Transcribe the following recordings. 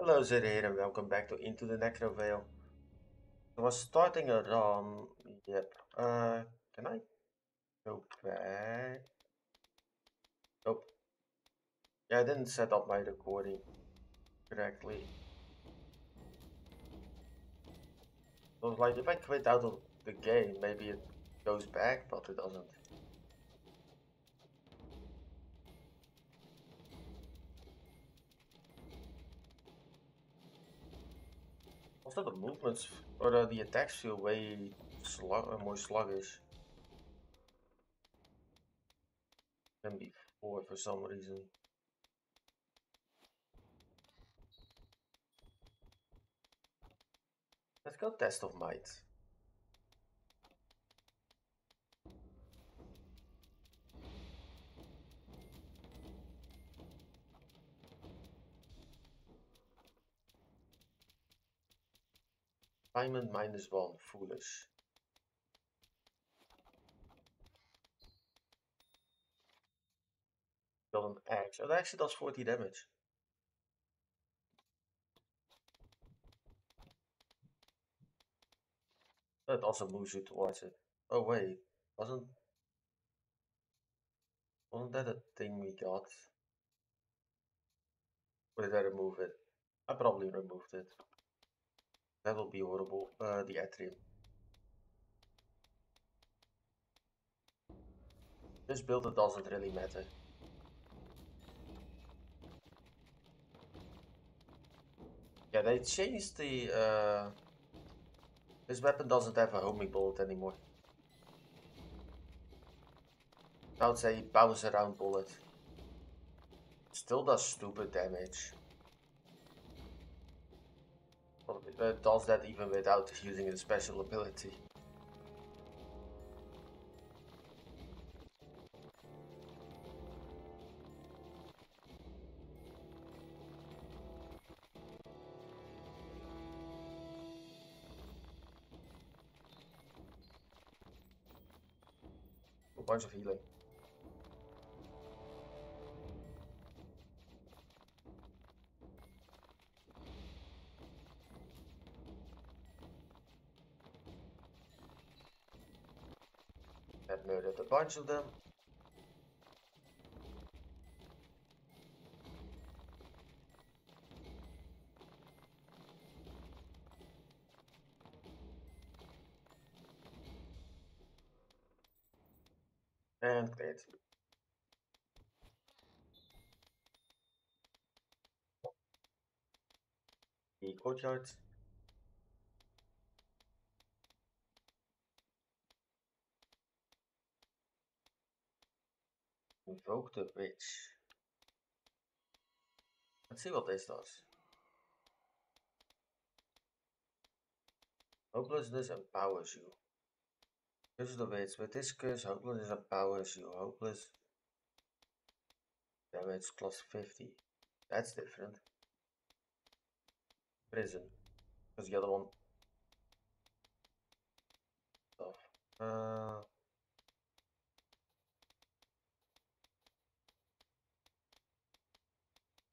Hello Zed and welcome back to Into the Necrovale. I was starting a run, yep. Uh, can I go back? Nope. Yeah, I didn't set up my recording correctly. So like if I quit out of the game, maybe it goes back, but it doesn't. Also the movements or the, the attacks feel way slug more sluggish than before for some reason. Let's go test of might. Diamond minus one, foolish. Got an axe. Oh, that actually does 40 damage. That also moves you towards it. Oh wait, wasn't wasn't that a thing we got? Or did I remove it? I probably removed it. That will be horrible. Uh, the atrium. This builder doesn't really matter. Yeah, they changed the uh, this weapon doesn't have a homing bullet anymore. Now it's a bounce around bullet. Still does stupid damage. Does that even without using a special ability. A bunch of healing. Bunch of them. And great. The courtyard. Invoke the witch. Let's see what this does. Hopelessness empowers you. Curse the weights. With this curse, hopelessness empowers you. Hopeless damage plus 50. That's different. Prison. Because the other one. Stuff. Uh,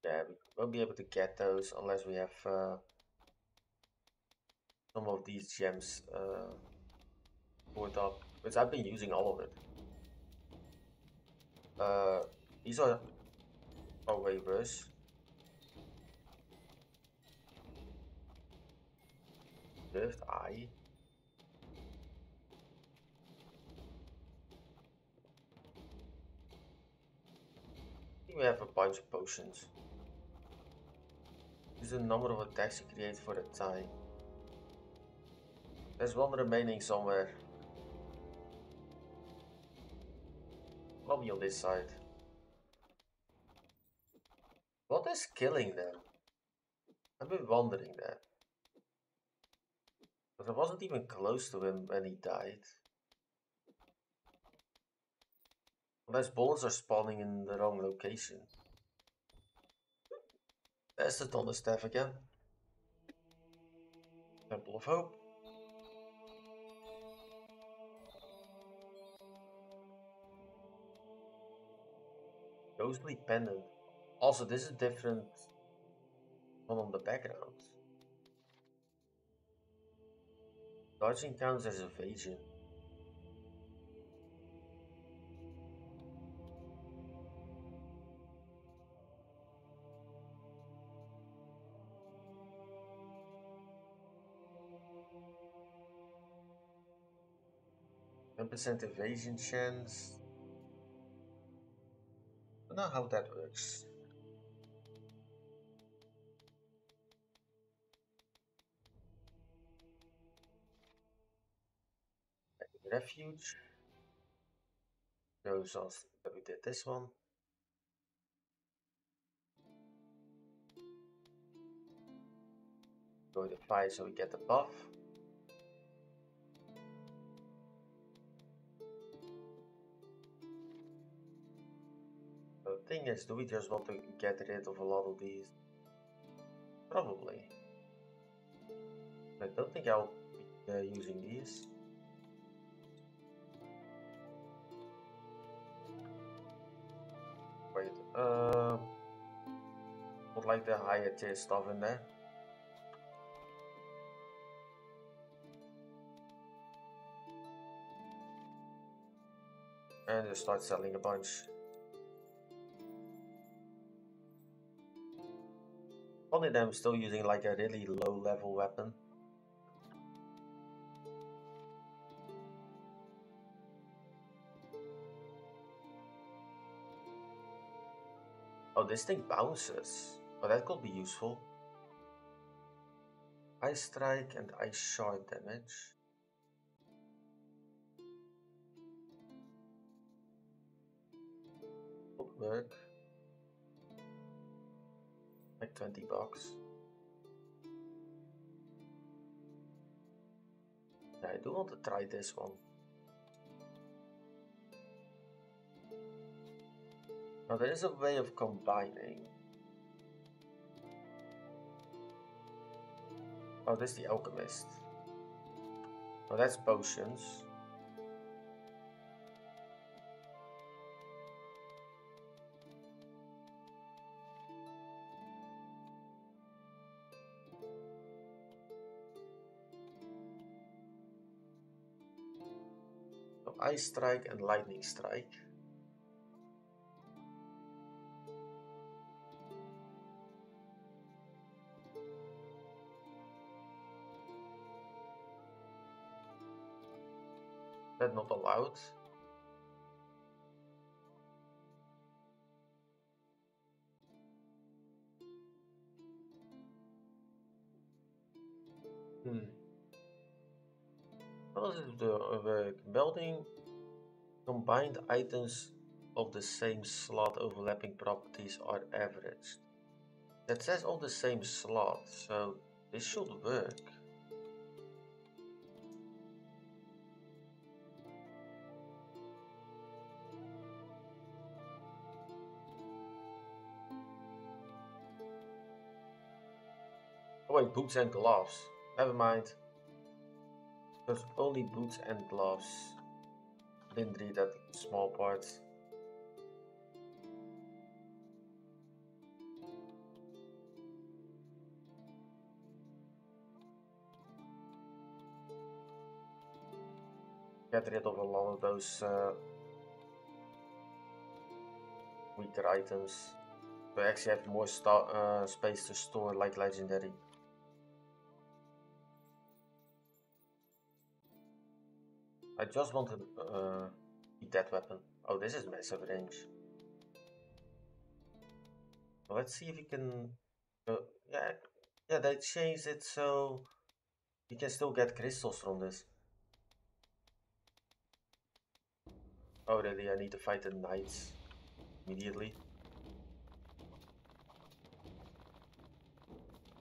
yeah, we won't be able to get those unless we have uh, some of these gems. Uh, up, because I've been using all of it. Uh, these are our waivers. Lift I. we have a bunch of potions. Use the number of attacks you create for the time. There's one remaining somewhere. Probably on this side. What is killing them? I've been wondering that. But I wasn't even close to him when he died. Unless bullets are spawning in the wrong location. There's the Thunder Staff again. Temple of Hope. Ghostly Pendant. Also, this is different. one on the background. Dodging counts as evasion. Percent evasion chance. Don't know how that works. Refuge shows us that we did this one. Go to fire so we get the buff. Thing is, do we just want to get rid of a lot of these? Probably. I don't think I'll be uh, using these. Wait, uh, would like the higher tier stuff in there. And just start selling a bunch. Only them still using like a really low level weapon. Oh, this thing bounces. Oh, that could be useful. Ice strike and ice shard damage. Would work. Like 20 bucks. Yeah, I do want to try this one. Now there is a way of combining. Oh, this is the alchemist. Oh, that's potions. Strike and lightning strike. That not allowed. Hmm. It uh, work? Combined items of the same slot overlapping properties are averaged. That says all the same slot, so this should work. Oh wait, boots and gloves. Never mind. There's only boots and gloves. Didn't read that small part. Get rid of a lot of those uh, weaker items. We actually have more uh, space to store like legendary. I just want to uh, eat that weapon. Oh, this is massive range. Let's see if we can... Uh, yeah, yeah, they changed it so you can still get crystals from this. Oh, really? I need to fight the knights immediately.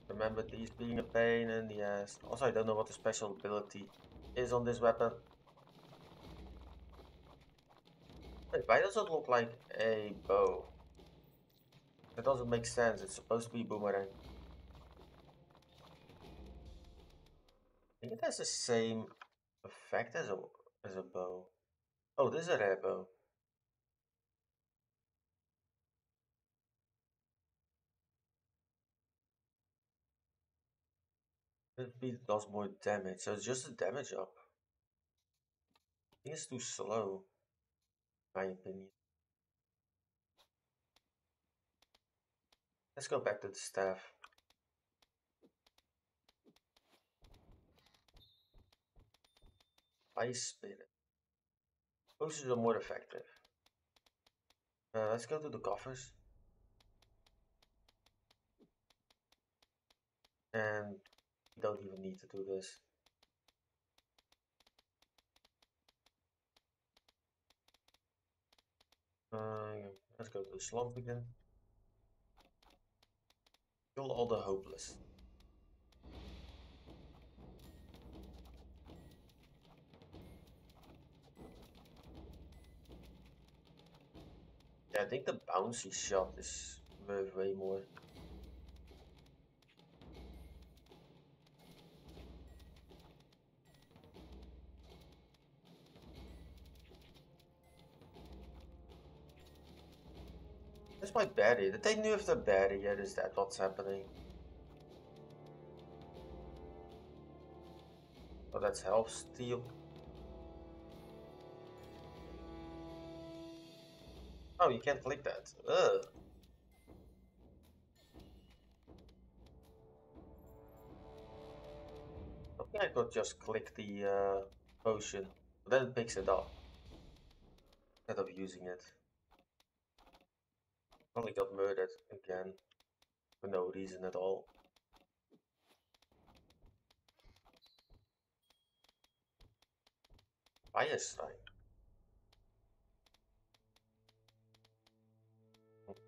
Remember these being a pain in the ass. Also, I don't know what the special ability is on this weapon. Wait, why does it look like a bow? That doesn't make sense. It's supposed to be boomerang. I think it has the same effect as a as a bow. Oh, this is a rare bow. Beat does more damage, so it's just a damage up. I think it's too slow, Let's go back to the staff. Ice Spirit. Potions are more effective. Uh, let's go to the coffers. And we don't even need to do this. Uh, let's go to the slump again. Kill all the hopeless. Yeah, I think the bouncy shot is worth way more. That's my baddie. Did they nerf the baddie yet? Is that what's happening? Oh, that's health steal. Oh, you can't click that. Ugh. I think I could just click the uh, potion, then it picks it up instead of using it. Only got murdered again for no reason at all. Fire strike.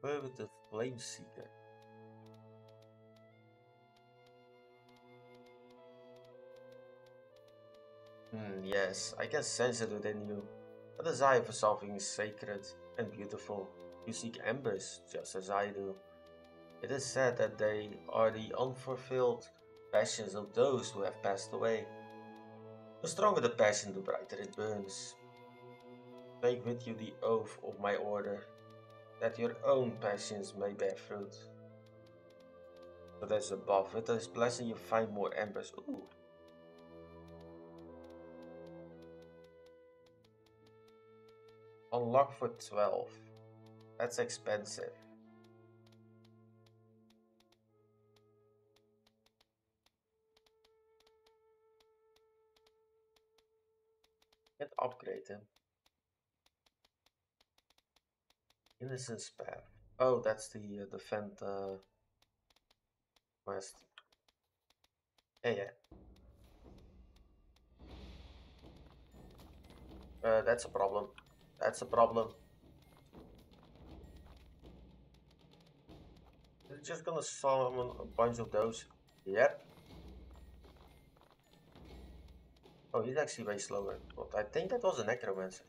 with the Flame Seeker. Hmm, yes, I can sense it within you. A desire for something sacred and beautiful. You seek embers, just as I do. It is said that they are the unfulfilled passions of those who have passed away. The stronger the passion, the brighter it burns. Take with you the oath of my order, that your own passions may bear fruit. But as above, with this blessing you find more embers. Ooh. Unlock for 12. That's expensive. Can't upgrade him. Innocence path. Oh, that's the uh, the Fent uh, quest. Yeah, yeah. Uh, that's a problem. That's a problem. Just gonna summon a bunch of those. Yep. Oh, he's actually way slower. But I think that was a necromancer.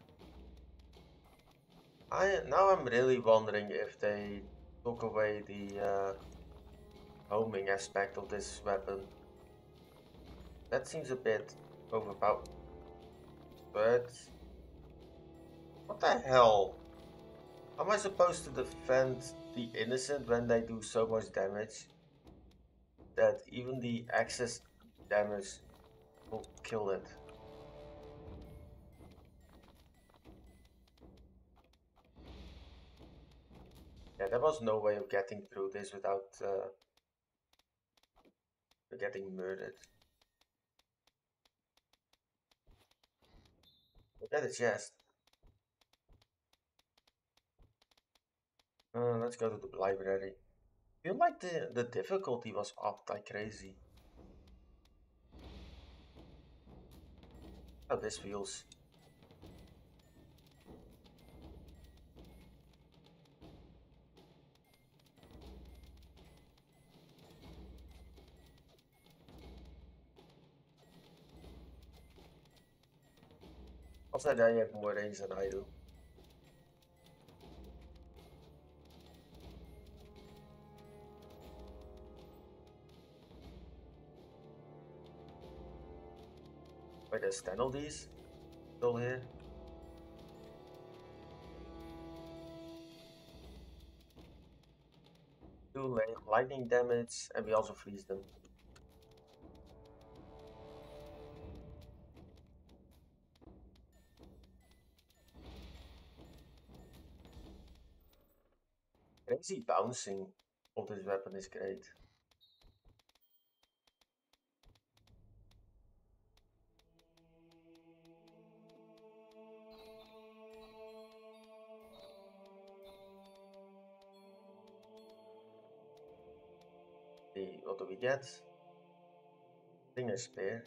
I now I'm really wondering if they took away the uh, homing aspect of this weapon. That seems a bit overpowered. But what the hell? Am I supposed to defend the innocent when they do so much damage that even the excess damage will kill it? Yeah, there was no way of getting through this without uh, getting murdered. Look at the chest. Uh, let's go to the library. I feel like the, the difficulty was up like crazy. How this feels. Also, now you have more range than I do. like a stand these Still here. Do lightning damage and we also freeze them. Crazy bouncing of this weapon is great. We get? Finger spear.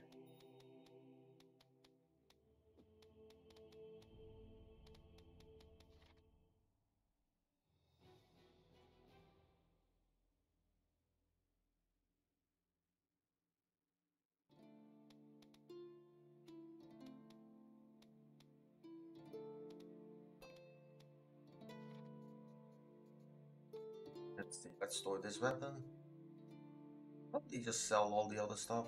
Let's see, let's store this weapon. Probably just sell all the other stuff.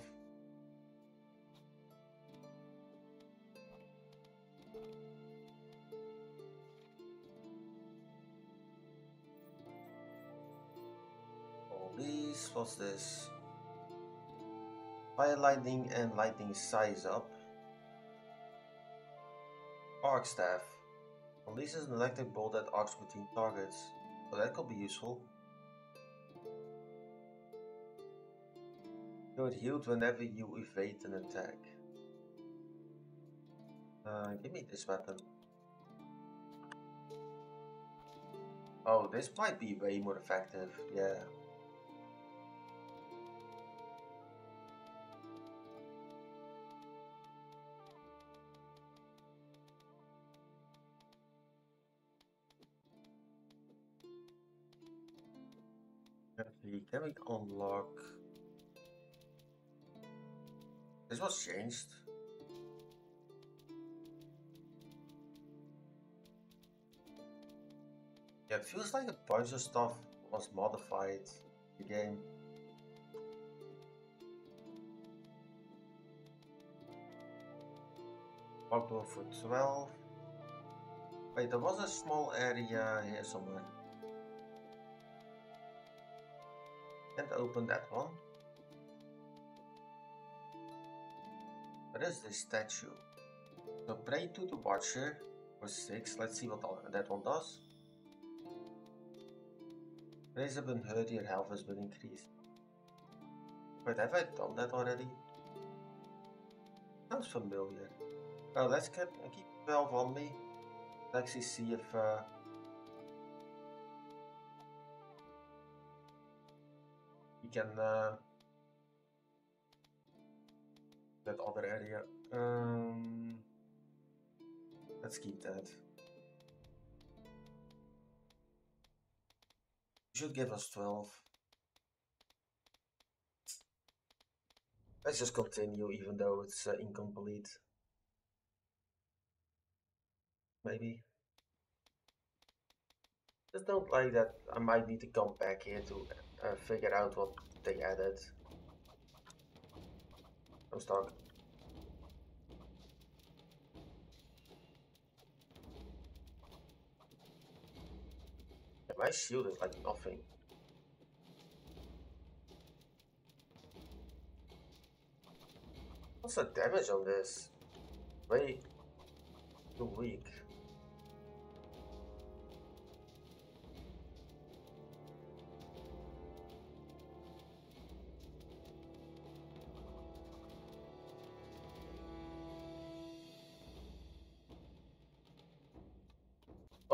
All these, what's this? Fire lightning and lightning size up. Arc staff. Releases an electric bolt that arcs between targets. So that could be useful. You're healed whenever you evade an attack. Uh, give me this weapon. Oh, this might be way more effective, yeah. Can we unlock... Was changed. Yeah, it feels like a bunch of stuff was modified the game. Locked door for 12. Wait, there was a small area here somewhere. Can't open that one. What is this statue? So pray to the Watcher for 6. Let's see what that one does. Raise have been hurt, your health has been increased. But have I done that already? Sounds familiar. Oh, let's keep, keep 12 on me. Let's actually see if... Uh, we can... Uh, that other area. Um, let's keep that. Should give us 12. Let's just continue even though it's uh, incomplete. Maybe. Just don't like that I might need to come back here to uh, figure out what they added. I'm stuck. My shield is like nothing. What's the damage on this? Way too weak.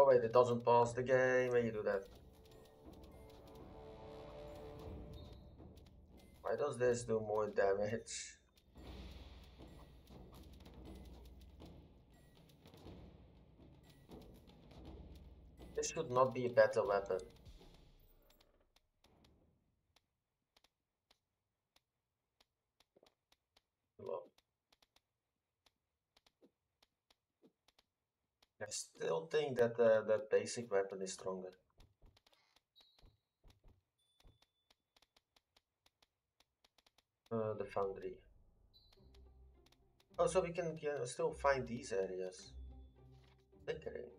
Wait, it doesn't pass the game when you do that. Why does this do more damage? This should not be a better weapon. I think that the, the basic weapon is stronger. Uh, the foundry. Oh, so we can, still find these areas. Tinkering.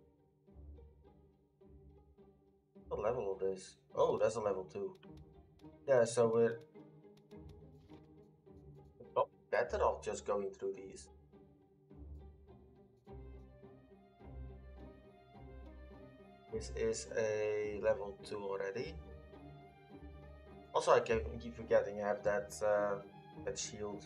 What level of this? Oh, that's a level 2. Yeah, so we're better off just going through these. This is a level 2 already. Also, I keep, forgetting I have that, uh, that shield.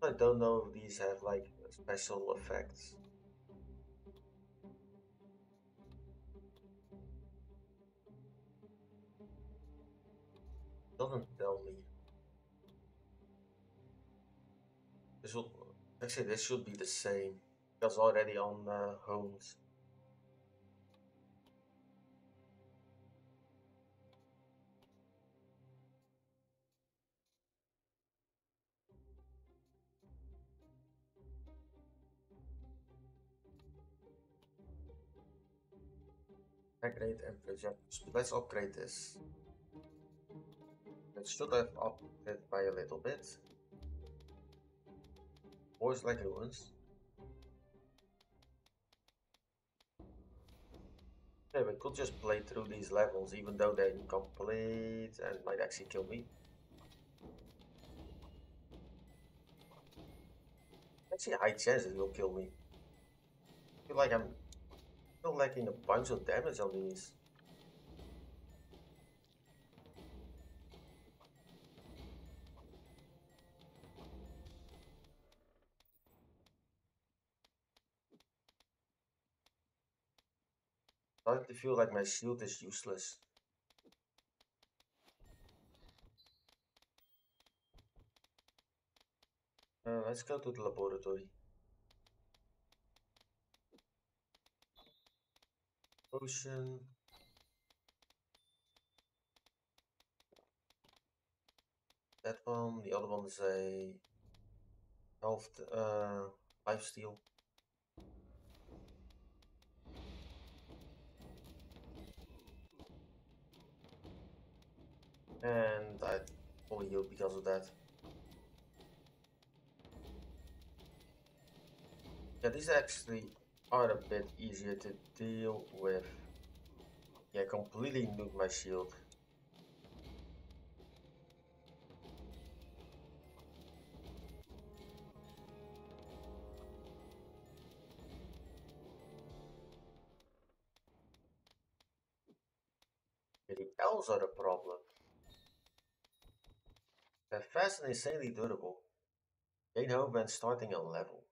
I don't know if these have like special effects. Doesn't tell me. This will actually this should be the same because already on uh, homes. Upgrade and project. Let's upgrade this. It should have upgraded by a little bit. Boys like ruins. Okay, we could just play through these levels even though they're incomplete and might actually kill me. Actually, high chance it will kill me. I feel like I'm still lacking a bunch of damage on these. To feel like my shield is useless. Uh, let's go to the laboratory. Potion. That one, the other one is a health, uh, life And I only healed because of that. Yeah, these actually are a bit easier to deal with. Yeah, completely nuke my shield. The elves are the problem. They're fast and insanely durable. When starting a level.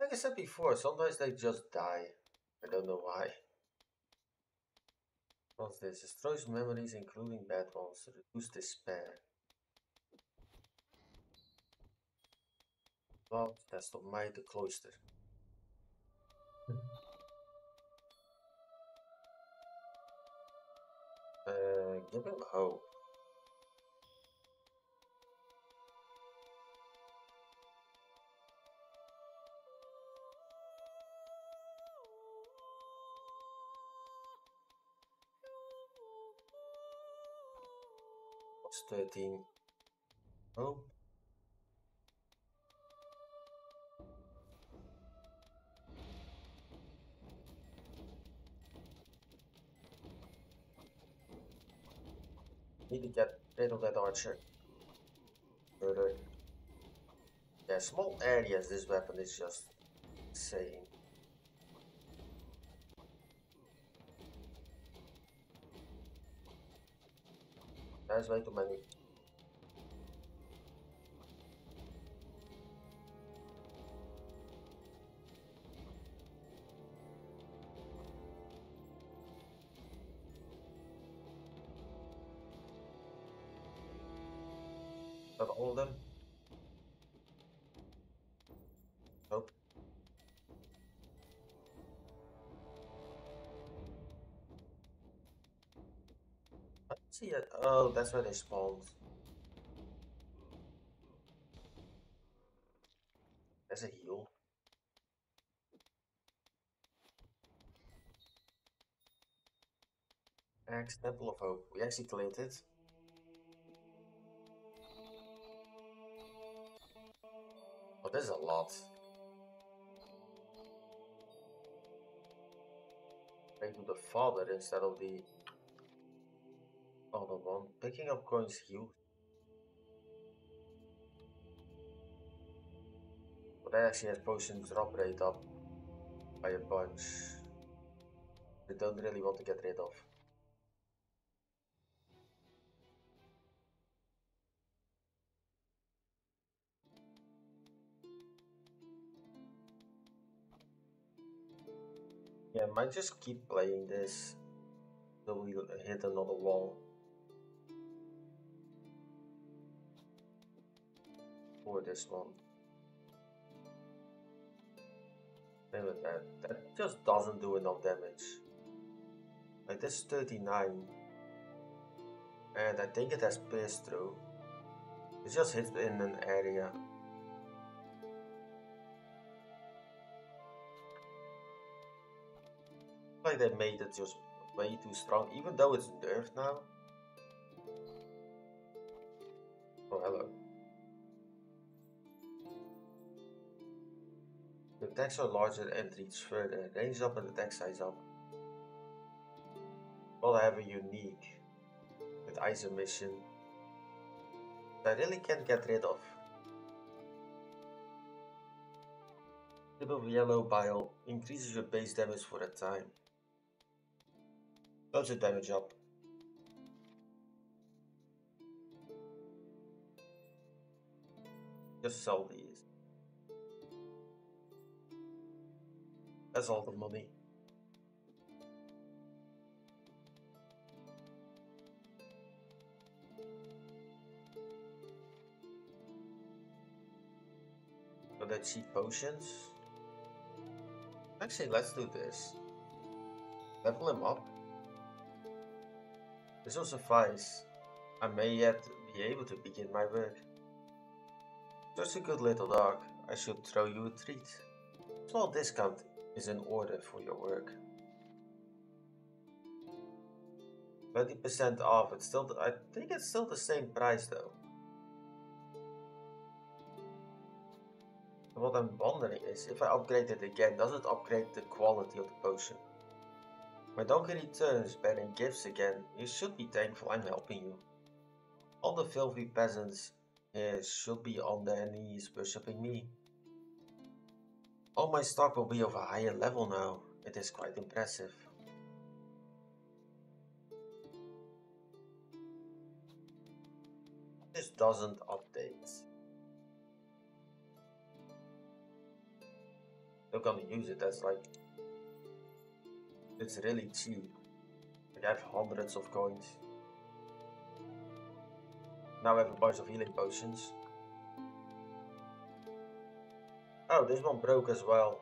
Like I said before, sometimes they just die. I don't know why. What's this? Destroys memories including bad ones. Reduce despair. Well, that's not my the cloister. 13? Hope. Need to get rid of that archer. Further. Yeah, small areas this weapon is just insane. That's way too many. Oh, that's where they spawned. There's a heal. Axe, Temple of Hope. We actually cleared it. Oh, there's a lot. To the Father instead of the other one. Picking up coins heals. But that actually has potion drop rate up by a bunch. We don't really want to get rid of. Yeah, I might just keep playing this until we hit another wall. For this one. Maybe that, that just doesn't do enough damage. Like this 39. And I think it has pierce through. It just hits in an area. like they made it just way too strong, even though it's nerfed now. Oh, hello. Attacks are larger and reach further. Range up and attack size up. Well, I have a unique with Ice Emission. I really can't get rid of. Tip of yellow bile increases your base damage for a time. Loads of damage up. Just sell these. That's all the money. That cheap potions. Actually, let's do this. Level him up. This will suffice. I may yet be able to begin my work. Just a good little dog. I should throw you a treat. Small discount is in order for your work. 20% off. It's still, I think it's still the same price though. What I'm wondering is, if I upgrade it again, does it upgrade the quality of the potion? My donkey returns bearing gifts again. You should be thankful I'm helping you. All the filthy peasants here should be on their knees worshipping me. All my stock will be of a higher level now. It is quite impressive. This doesn't update. They're gonna use it as like it's really cheap. I have hundreds of coins. Now I have a bunch of healing potions. Oh, this one broke as well.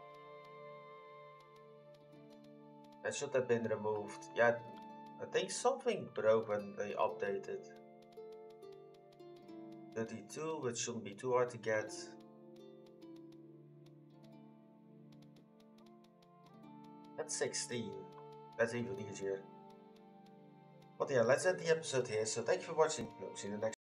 That should have been removed. Yeah, I think something broke when they updated. 32, which shouldn't be too hard to get. That's 16. That's even easier. But yeah, let's end the episode here. So thank you for watching. see you the next